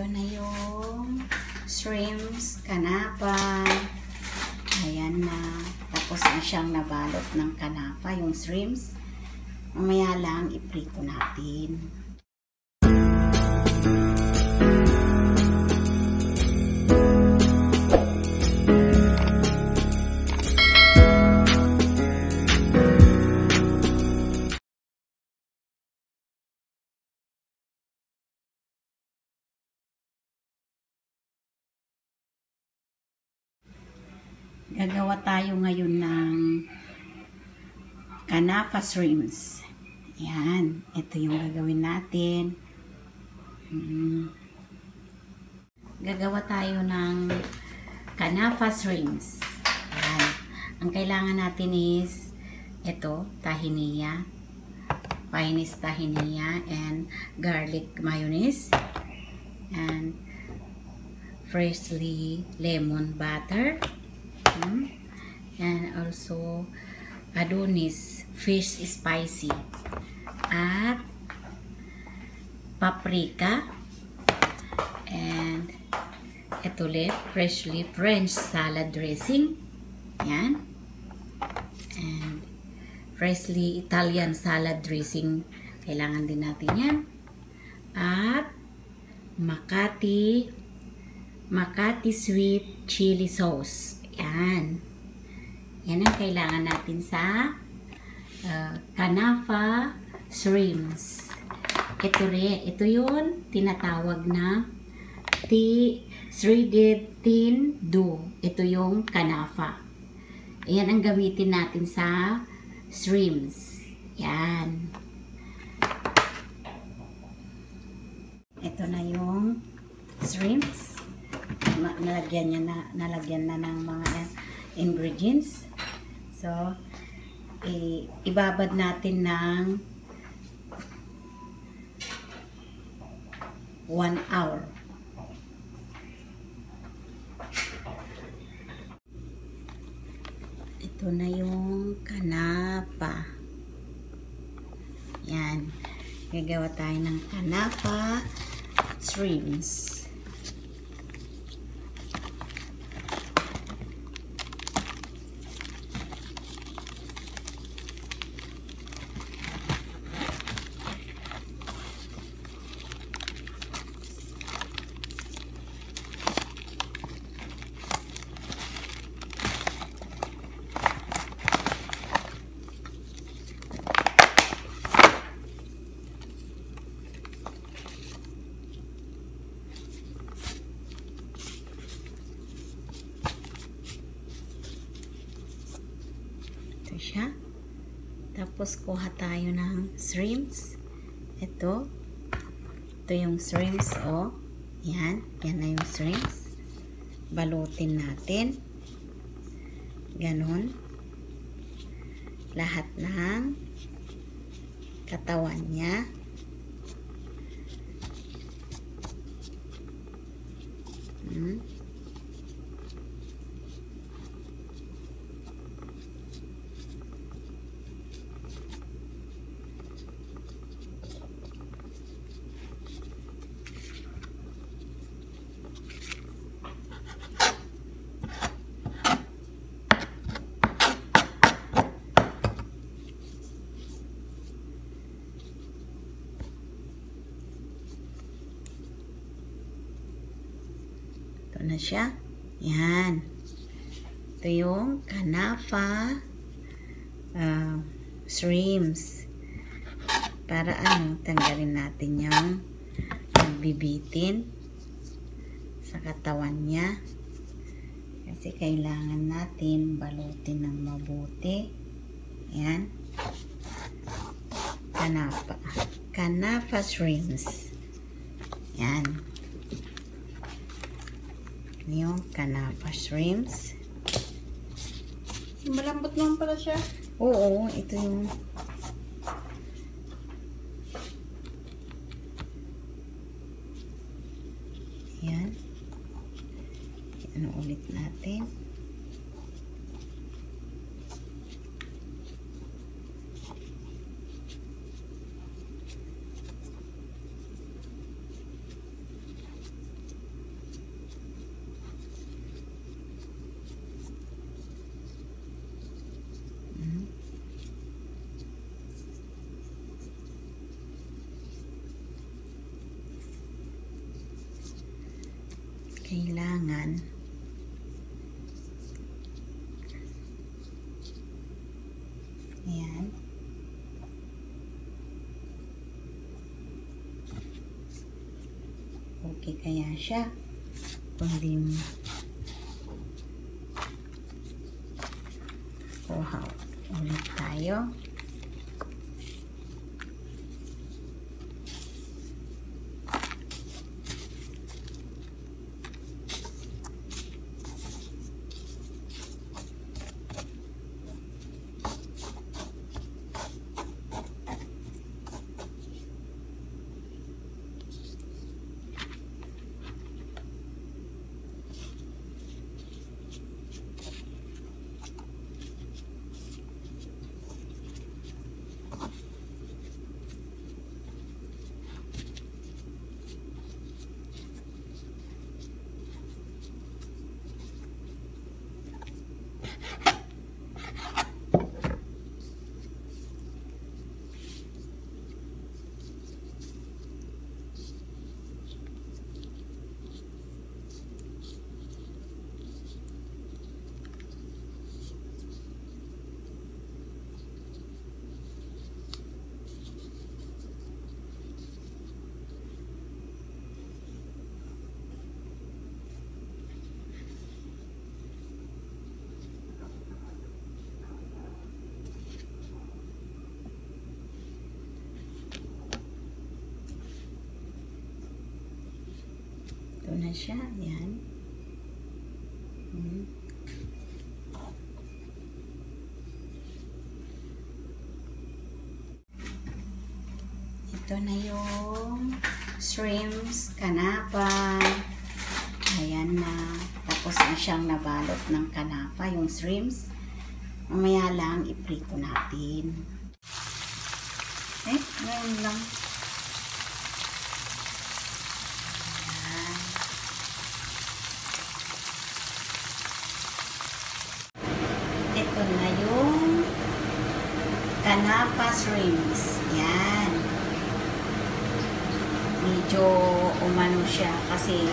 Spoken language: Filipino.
Ito na yung shrimps, kanapa. Ayan na. Tapos na siyang nabalot ng kanapa, yung shrimps. Mamaya lang, iprito natin. Gagawa tayo ngayon ng Kanafa shrimps. Yan. Ito yung gagawin natin. Mm. Gagawa tayo ng Kanafa shrimps. Yan. Ang kailangan natin is ito, tahiniya. Finest tahiniya and garlic mayonnaise. And freshly lemon butter. Mm. And also adonis fish spicy. At paprika. And ito ulit freshly French salad dressing. Yan. And freshly Italian salad dressing. Kailangan din natin yan. At Makati Makati sweet chili sauce yan yan ang kailangan natin sa uh, kanafa shrimps. Ito rin, ito yun, tinatawag na ti shredded tin do. Ito yung kanafa. Yan ang gamitin natin sa shrimps. Yan. Ito na yung shrimps. Nalagyan niya na, nalagyan na ng mga ingredients. So, i ibabad natin ng 1 hour. Ito na yung kanapa. Yan. Gagawa tayo ng kanapa shrimps. Ito siya. Tapos, kuha tayo ng shrimps. Ito. Ito yung shrimps, oh. Yan. Yan na yung shrimps. Balutin natin. Ganon. Lahat ng katawan niya. Hmm. Na siya. Yan. Ito yung kanafa uh, shrimps. Para ano, tanggalin natin yung nagbibitin sa katawan niya. Kasi kailangan natin balutin ng mabuti. Yan. Kanafa. Kanafa shrimps. Yan yung kanapa shrimps. Malambot naman pala siya. Oo, ito yung yan. Ano ulit natin? Kailangan. Ayan. Okay kaya siya. Kung di mo kuha ulit tayo na siya. Ayan. Hmm. ito na yung shrimps, kanapa ayan na. Tapos na siyang nabalot ng kanapa yung shrimps. Mamaya lang iprito natin. Eh, ngayon lang Ayan. ito na yung kanapa shrimps yan. Medyo umano siya kasi